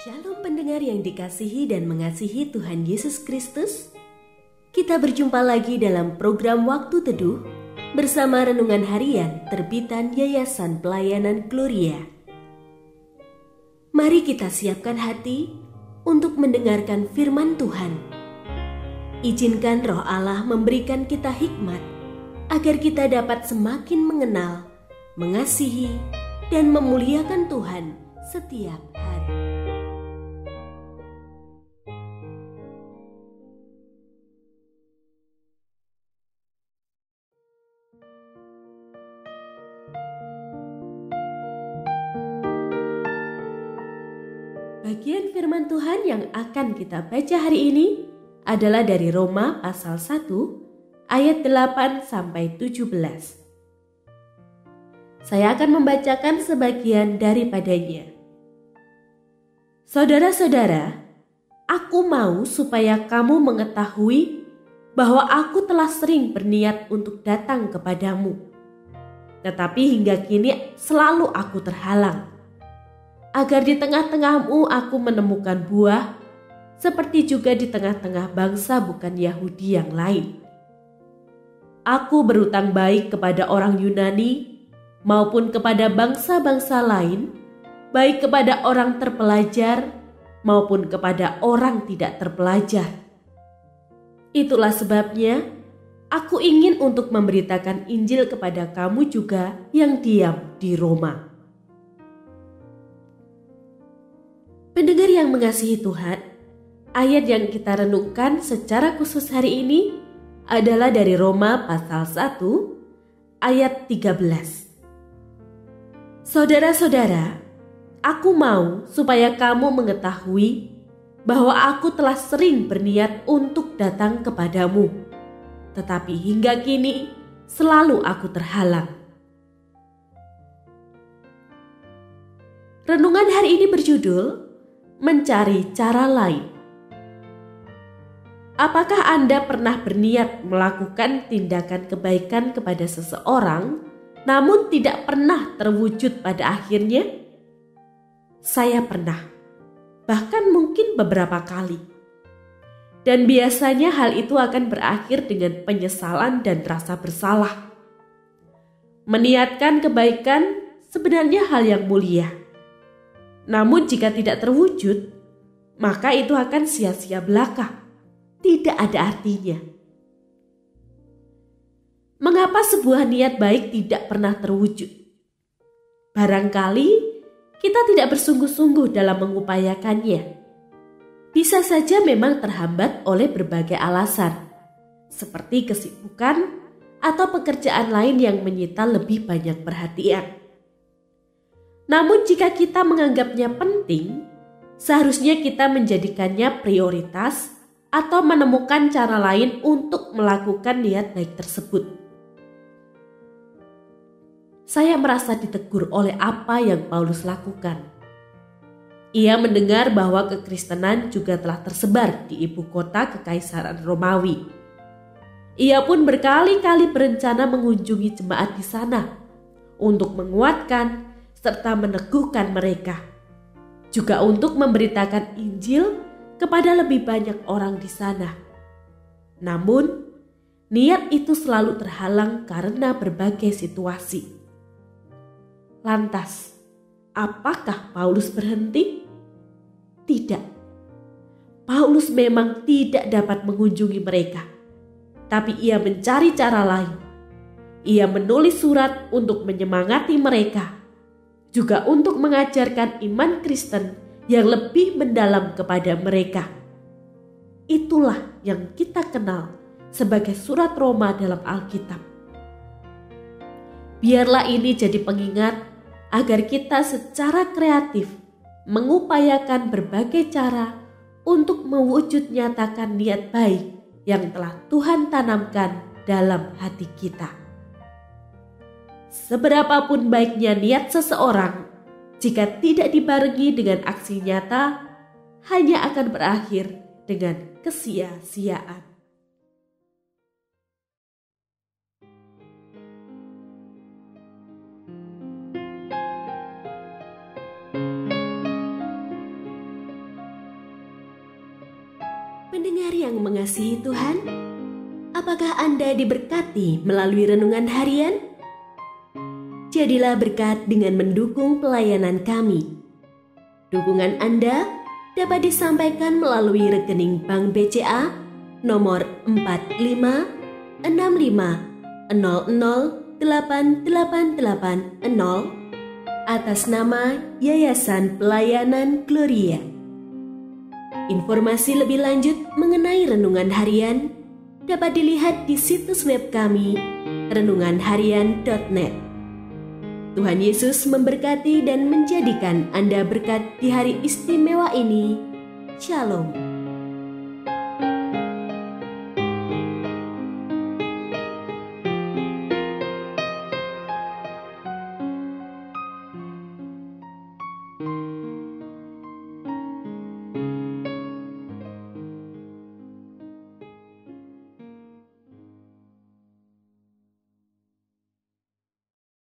Shalom pendengar yang dikasihi dan mengasihi Tuhan Yesus Kristus. Kita berjumpa lagi dalam program Waktu Teduh bersama renungan harian terbitan Yayasan Pelayanan Gloria. Mari kita siapkan hati untuk mendengarkan firman Tuhan. Izinkan roh Allah memberikan kita hikmat agar kita dapat semakin mengenal, mengasihi, dan memuliakan Tuhan setiap Bagian firman Tuhan yang akan kita baca hari ini adalah dari Roma pasal 1 ayat 8 sampai 17. Saya akan membacakan sebagian daripadanya. Saudara-saudara, aku mau supaya kamu mengetahui bahwa aku telah sering berniat untuk datang kepadamu. Tetapi hingga kini selalu aku terhalang agar di tengah-tengahmu aku menemukan buah, seperti juga di tengah-tengah bangsa bukan Yahudi yang lain. Aku berutang baik kepada orang Yunani maupun kepada bangsa-bangsa lain, baik kepada orang terpelajar maupun kepada orang tidak terpelajar. Itulah sebabnya aku ingin untuk memberitakan Injil kepada kamu juga yang diam di Roma. Yang mengasihi Tuhan, ayat yang kita renungkan secara khusus hari ini adalah dari Roma pasal 1 ayat 13. Saudara-saudara, aku mau supaya kamu mengetahui bahwa aku telah sering berniat untuk datang kepadamu, tetapi hingga kini selalu aku terhalang. Renungan hari ini berjudul mencari cara lain. Apakah Anda pernah berniat melakukan tindakan kebaikan kepada seseorang, namun tidak pernah terwujud pada akhirnya? Saya pernah, bahkan mungkin beberapa kali. Dan biasanya hal itu akan berakhir dengan penyesalan dan rasa bersalah. Meniatkan kebaikan sebenarnya hal yang mulia namun jika tidak terwujud, maka itu akan sia-sia belaka. Tidak ada artinya. Mengapa sebuah niat baik tidak pernah terwujud? Barangkali kita tidak bersungguh-sungguh dalam mengupayakannya. Bisa saja memang terhambat oleh berbagai alasan, seperti kesibukan atau pekerjaan lain yang menyita lebih banyak perhatian. Namun, jika kita menganggapnya penting, seharusnya kita menjadikannya prioritas atau menemukan cara lain untuk melakukan niat baik tersebut. Saya merasa ditegur oleh apa yang Paulus lakukan. Ia mendengar bahwa kekristenan juga telah tersebar di ibu kota kekaisaran Romawi. Ia pun berkali-kali berencana mengunjungi jemaat di sana untuk menguatkan serta meneguhkan mereka, juga untuk memberitakan Injil kepada lebih banyak orang di sana. Namun, niat itu selalu terhalang karena berbagai situasi. Lantas, apakah Paulus berhenti? Tidak. Paulus memang tidak dapat mengunjungi mereka, tapi ia mencari cara lain. Ia menulis surat untuk menyemangati mereka juga untuk mengajarkan iman Kristen yang lebih mendalam kepada mereka. Itulah yang kita kenal sebagai surat Roma dalam Alkitab. Biarlah ini jadi pengingat agar kita secara kreatif mengupayakan berbagai cara untuk mewujud nyatakan niat baik yang telah Tuhan tanamkan dalam hati kita. Seberapapun baiknya niat seseorang, jika tidak dibarengi dengan aksi nyata, hanya akan berakhir dengan kesia-siaan. Pendengar yang mengasihi Tuhan, apakah Anda diberkati melalui renungan harian? Jadilah berkat dengan mendukung pelayanan kami. Dukungan Anda dapat disampaikan melalui rekening Bank BCA nomor 45 65 atas nama Yayasan Pelayanan Gloria. Informasi lebih lanjut mengenai renungan harian dapat dilihat di situs web kami renunganharian.net. Tuhan Yesus memberkati dan menjadikan Anda berkat di hari istimewa ini. Shalom.